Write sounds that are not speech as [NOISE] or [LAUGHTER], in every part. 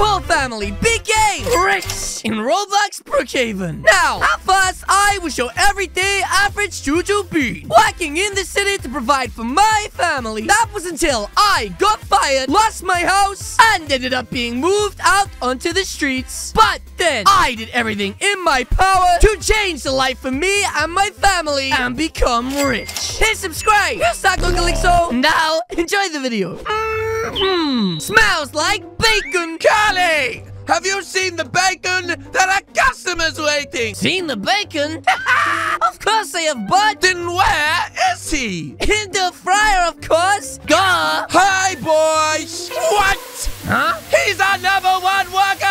Paul family big game, rich in Roblox Brookhaven. Now, at first, I will show everyday average Juju Bean working in the city to provide for my family. That was until I got fired, lost my house, and ended up being moved out onto the streets. But then, I did everything in my power to change the life for me and my family and become rich. Hit subscribe. Here's Taco Calixo. Now, enjoy the video. Mmm, smells like bacon. Carly! Have you seen the bacon? There are customers waiting! Seen the bacon? [LAUGHS] of course I have, bud. Then where is he? In the fryer, of course. Gah. Hi, boys! What? Huh? He's our number one worker!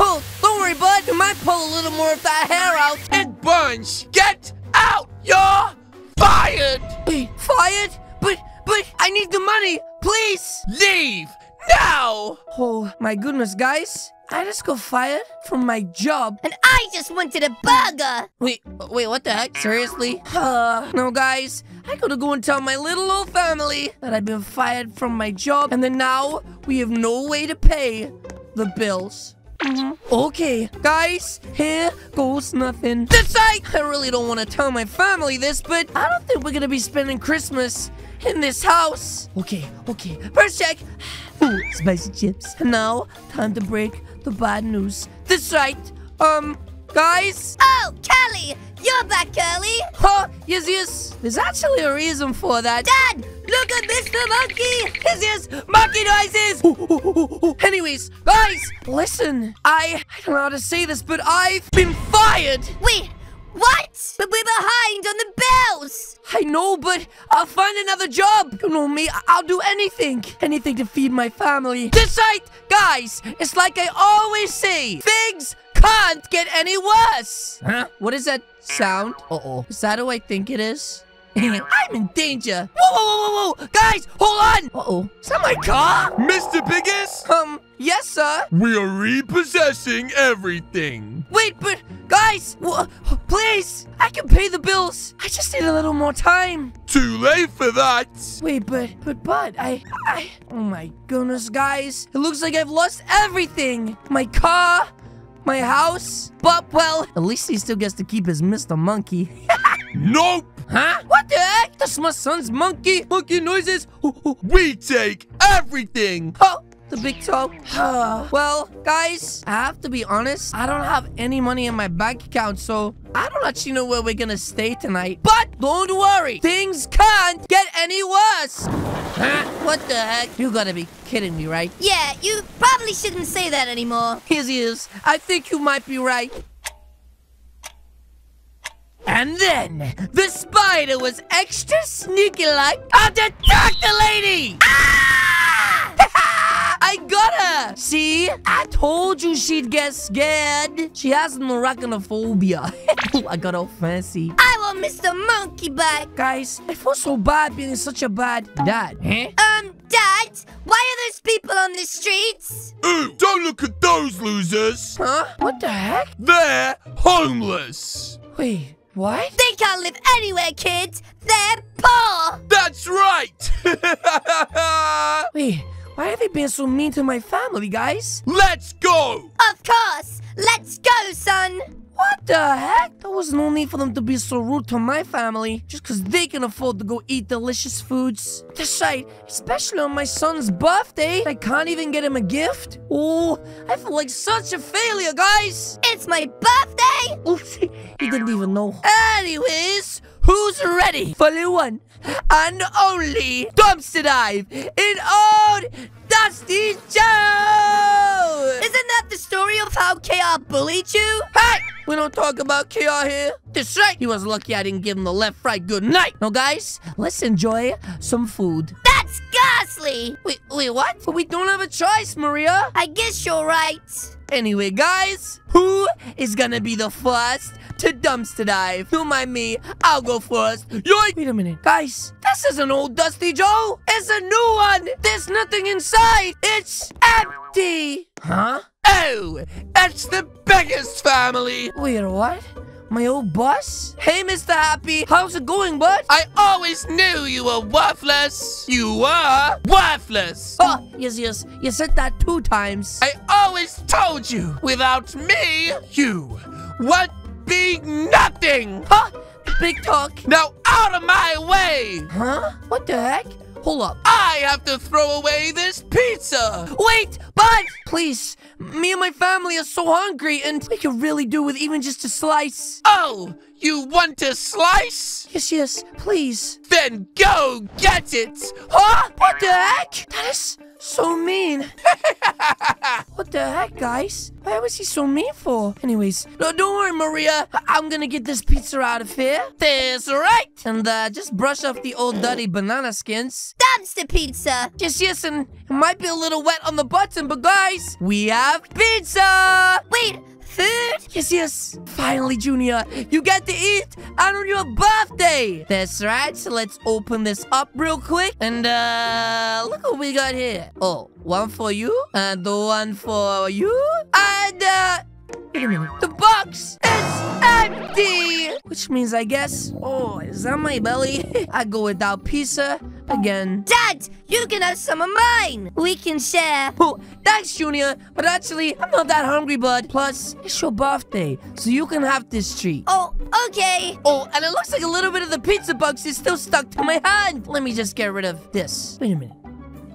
Oh, Don't worry, bud. You might pull a little more of that hair out. It burns! Get out! You're fired! Wait, fired? But, but, I need the money. Please. Leave! Now! Oh, my goodness, guys. I just got fired from my job. And I just wanted a burger. Wait, wait, what the heck? Seriously? Uh, no, guys. I gotta go and tell my little old family that I've been fired from my job, and then now we have no way to pay the bills. Mhm. Okay, guys, here goes nothing. This I, I really don't want to tell my family this, but I don't think we're gonna be spending Christmas in this house. Okay, okay, first check. Ooh, spicy chips. And now, time to break the bad news. This right, um, guys, Oh, Kelly, you're back early. Huh? Yes, yes. There's actually a reason for that. Dad, look at Mr. Monkey. Yes, yes. Monkey noises. Anyways, guys, listen. I I don't know how to say this, but I've been fired. Wait, what? But we're behind on the bills. I know, but I'll find another job. You know me. I- I'll do anything, anything to feed my family. This right, guys. It's like I always say. Things can't get any worse. Huh? What is that sound? Uh oh. Is that who I think it is? I'm in danger. Whoa, whoa, whoa, whoa, whoa. Guys, hold on. Uh-oh. Is that my car? Mr. Biggest? Um, yes, sir. We are repossessing everything. Wait, but guys, please, I can pay the bills. I just need a little more time. Too late for that. Wait, but, but, but, I, I, oh my goodness, guys. It looks like I've lost everything. My car, my house, but, well, at least he still gets to keep his Mr. Monkey. [LAUGHS] Nope. Huh? What the heck? That's my son's monkey. Monkey noises. We take everything. oh, the big toe. [SIGHS] well, guys, I have to be honest. I don't have any money in my bank account, so I don't actually know where we're gonna stay tonight. But don't worry, things can't get any worse. Huh? What the heck? You gotta be kidding me, right? Yeah, you probably shouldn't say that anymore. His ears. I think you might be right. And then the spider was extra sneaky like and attacked the lady. Ah! [LAUGHS] I got her. See, I told you she'd get scared. She has arachnophobia. [LAUGHS] Ooh, I got all fancy. I want Mr. Monkey back. Guys, I feel so bad being such a bad dad. Huh? Um, Dad, why are those people on the streets? Ooh, don't look at those losers. Huh? What the heck? They're homeless. Wait, what? They can't live anywhere, kids. They're poor. That's right. [LAUGHS] Wait, why have they been so mean to my family, guys? Let's go. Of course. Let's go, son. What the heck? There was no need for them to be so rude to my family just because they can afford to go eat delicious foods. That's right, especially on my son's birthday. I can't even get him a gift. Oh, I feel like such a failure, guys. It's my birthday. Oops, [LAUGHS] he didn't even know. Anyways, who's ready for the one and only dumpster dive in old Dusty Joe? Isn't that the story of how KR bullied you? Hey! We don't talk about KR here. That's right. He was lucky I didn't give him the left right good night. Now, guys, let's enjoy some food. That's ghastly. Wait, wait, what? But we don't have a choice, Maria. I guess you're right. Anyway, guys, who is gonna be the first to dumpster dive? Don't mind me. I'll go first. Yoink! Wait a minute. Guys, this is an old Dusty Joe. It's a new one. There's nothing inside. It's empty. Huh? Oh, it's the biggest family. Wait, what? My old boss? Hey, Mr. Happy. How's it going, bud? I always knew you were worthless. You were worthless. Oh, yes, yes. You said that two times. I always told you, without me, you would be nothing. Huh? Big talk. Now out of my way. Huh? What the heck? Hold up. I have to throw away this pizza. Wait, but Please, me and my family are so hungry, and we could really do with even just a slice. Oh, you want a slice? Yes, yes, please. Then go get it. Huh? What the heck? That is so mean. [LAUGHS] what the heck, guys? Why was he so mean for? Anyways, no, don't worry, Maria. I- I'm gonna get this pizza out of here. That's right. And uh, just brush off the old dirty banana skins. That's the pizza. Yes, yes, and it might be a little wet on the button, but guys, we have pizza! Yes, yes. Finally, Junior, you get to eat on your birthday. That's right. So let's open this up real quick. And uh, look what we got here. Oh, one for you and the one for you. And uh, wait a minute. The box is empty. Which means I guess, oh, is that my belly? [LAUGHS] I go without pizza again. Dad, you can have some of mine. We can share. [LAUGHS] Oh, thanks, Junior. But actually, I'm not that hungry, bud. Plus, it's your birthday, so you can have this treat. Oh, okay. Oh, and it looks like a little bit of the pizza box is still stuck to my hand. Let me just get rid of this. Wait a minute.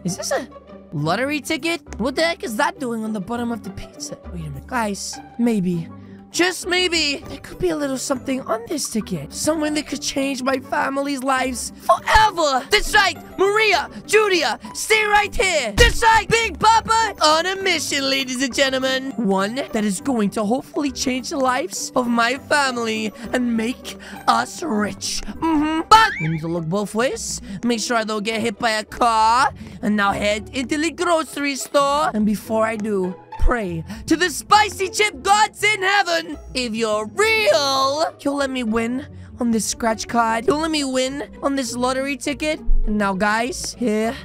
Is this a lottery ticket? What the heck is that doing on the bottom of the pizza? Wait a minute. Guys, maybe. Just maybe, there could be a little something on this ticket. Someone that could change my family's lives forever. That's right, Maria, Julia, stay right here. That's right, Big Papa, on a mission, ladies and gentlemen. One that is going to hopefully change the lives of my family and make us rich. Mm-hmm. But we need to look both ways. Make sure I don't get hit by a car. And now head into the grocery store. And before I do, pray to the spicy chip gods in heaven. If you're real, you'll let me win on this scratch card. You'll let me win on this lottery ticket. And now, guys, here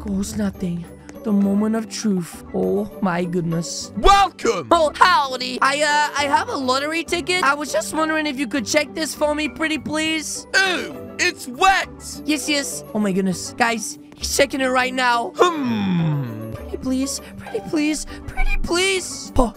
goes nothing. The moment of truth. Oh my goodness. Welcome. Oh, howdy. I, uh, I have a lottery ticket. I was just wondering if you could check this for me, pretty please. Ooh, it's wet. Yes, yes. Oh my goodness. Guys, he's checking it right now. Hmm. Pretty please. Pretty please. Pretty please. Oh,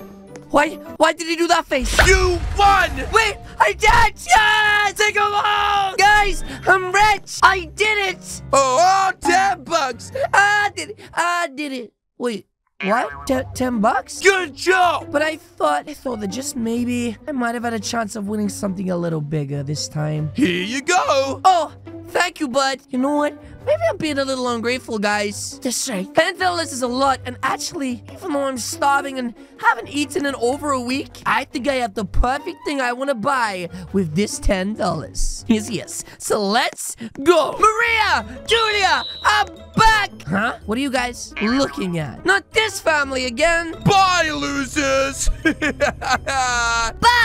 why, why did he do that face? You won. Wait, I did! Yes! Take him home! Guys, I'm rich! I did it! Oh, oh, ten bucks. I did it! I did it! Wait, what? Ten bucks? Good job. But I thought, I thought that just maybe I might have had a chance of winning something a little bigger this time. Here you go. Oh, thank you, bud. You know what? Maybe I'm being a little ungrateful, guys. That's right. Ten dollars is a lot, and actually, even though I'm starving and haven't eaten in over a week, I think I have the perfect thing I want to buy with this ten dollars. Yes, yes. So let's go. Maria, Julia, I'm back. Huh? What are you guys looking at? Not this family again. Bye, losers. [LAUGHS] Bye.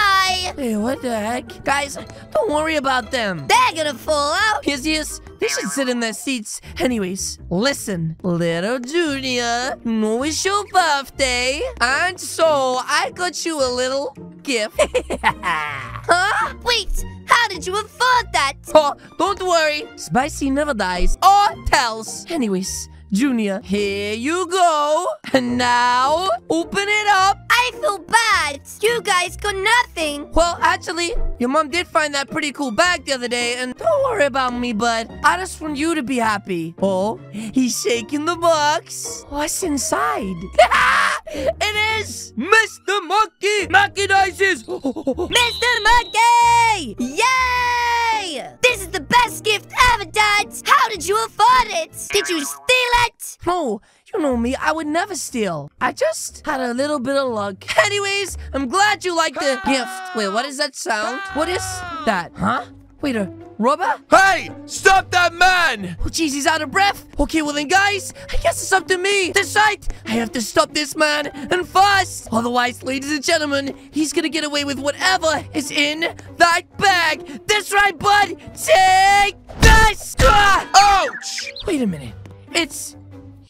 Hey, what the heck? Guys, don't worry about them. They're gonna fall out. Yes, yes. They should sit in their seats. Anyways, listen, little Junior, know it's your birthday, and so I got you a little gift. [LAUGHS] Huh? Wait, how did you afford that? oh, don't worry, Spicy never dies or tells. Anyways, Junior, here you go. And now, open it up. I feel bad. You guys got nothing. Well, actually, your mom did find that pretty cool bag the other day, and don't worry about me, bud. I just want you to be happy. Oh, he's shaking the box. What's inside? [LAUGHS] it is Mr. Monkey Machinizes. [LAUGHS] Mr. Monkey! Yay! This is the best gift ever, Dad. How did you afford it? Did you steal it? Oh, you know me, I would never steal. I just had a little bit of luck. [LAUGHS] Anyways, I'm glad you like the gift. Wait, what is that sound? What is that? Huh? Wait, a rubber? hey, stop that man. Oh, jeez, he's out of breath. Okay, well then, guys, I guess it's up to me. That's right. I have to stop this man and fast. Otherwise, ladies and gentlemen, he's gonna get away with whatever is in that bag. That's right, bud. Take this. Ah! Ouch. Wait a minute. It's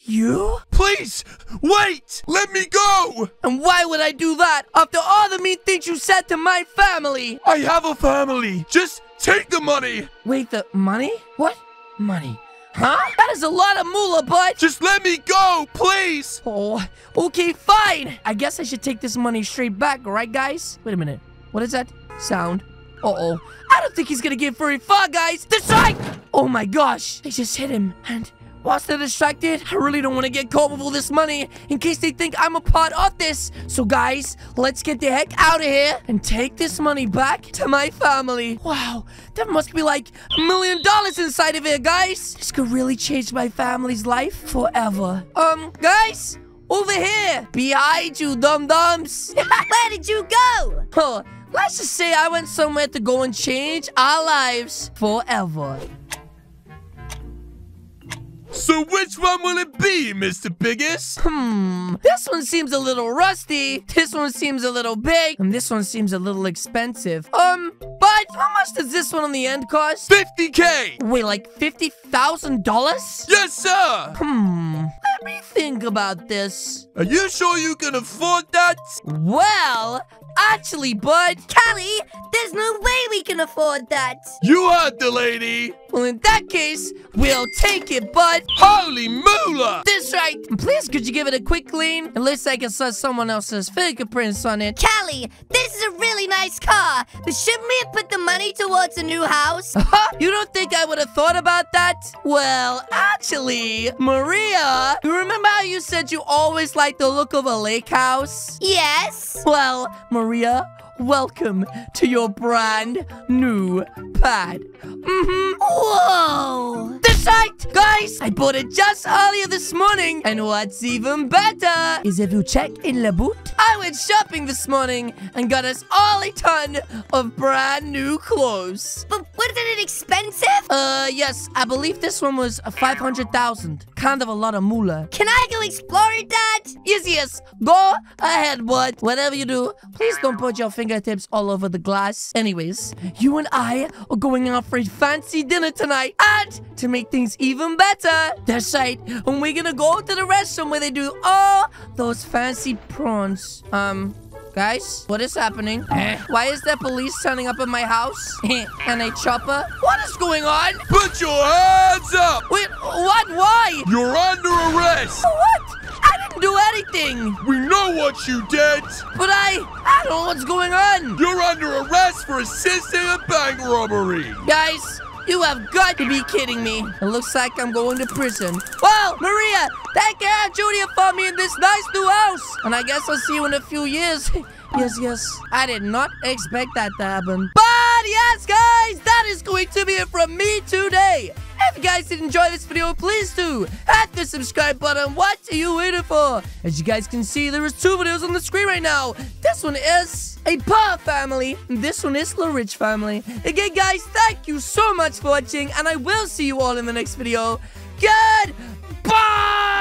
You? Please, wait! Let me go! And why would I do that after all the mean things you said to my family? I have a family. Just take the money. Wait, the money? What? Money? Huh? That is a lot of moolah, bud. Just let me go, please. Oh, okay, fine. I guess I should take this money straight back, right, guys? Wait a minute. What is that sound? Uh-oh. I don't think he's gonna get very far, guys. The strike! Oh my gosh. They just hit him. And whilst they're distracted, I really don't want to get caught with all this money in case they think I'm a part of this. So, guys, let's get the heck out of here and take this money back to my family. Wow, there must be like a million dollars inside of here, guys. This could really change my family's life forever. Um, guys, over here, behind you, dum-dums. [LAUGHS] Where did you go? Huh, let's just say I went somewhere to go and change our lives forever. So which one will it be, Mr. Biggest? Hmm, this one seems a little rusty, this one seems a little big, and this one seems a little expensive. Um, but how much does this one on the end cost? 50k! Wait, like $50,000? Yes, sir! Hmm, let me think about this. Are you sure you can afford that? Well, actually, bud, Callie, there's no way we can afford that. You heard the lady! well, in that case, we'll take it, bud. Holy moolah! This right. Please, could you give it a quick clean? At least I can see someone else's fingerprints on it. Callie, this is a really nice car, but shouldn't we have put the money towards a new house? [LAUGHS] you don't think I would have thought about that? Well, actually, Maria, you remember how you said you always liked the look of a lake house? yes. Well, Maria, Maria welcome to your brand new pad. Mm-hmm. Whoa. The right, guys. I bought it just earlier this morning. And what's even better is if you check in the boot, I went shopping this morning and got us all a ton of brand new clothes. But wasn't it expensive? Uh, yes, I believe this one was 500,000. Kind of a lot of moolah. Can I go explore it, Dad? Yes, yes, go ahead, bud. Whatever you do, please don't put your fingertips all over the glass. Anyways, you and I are going out for a fancy dinner tonight. And to make things even better, that's right, and we're gonna go to the restaurant where they do all those fancy prawns. Um, Guys, what is happening? Eh, Why is there police turning up at my house? and a chopper? What is going on? Put your hands up! Wait, what? Why? You're under arrest! What? Do anything. We know what you did! But I, I don't know what's going on. You're under arrest for assisting a bank robbery! Guys, you have got to be kidding me. It looks like I'm going to prison. Well, Maria, thank Aunt Julia for me in this nice new house. And I guess I'll see you in a few years. [LAUGHS] yes, yes. I did not expect that to happen. But yes, guys, that is going to be it from me today. If you guys did enjoy this video, please do hit the subscribe button. What are you waiting for? As you guys can see, there is two videos on the screen right now. This one is a Paw family. and This one is the Rich family. Again, guys, thank you so much for watching, and I will see you all in the next video. Goodbye!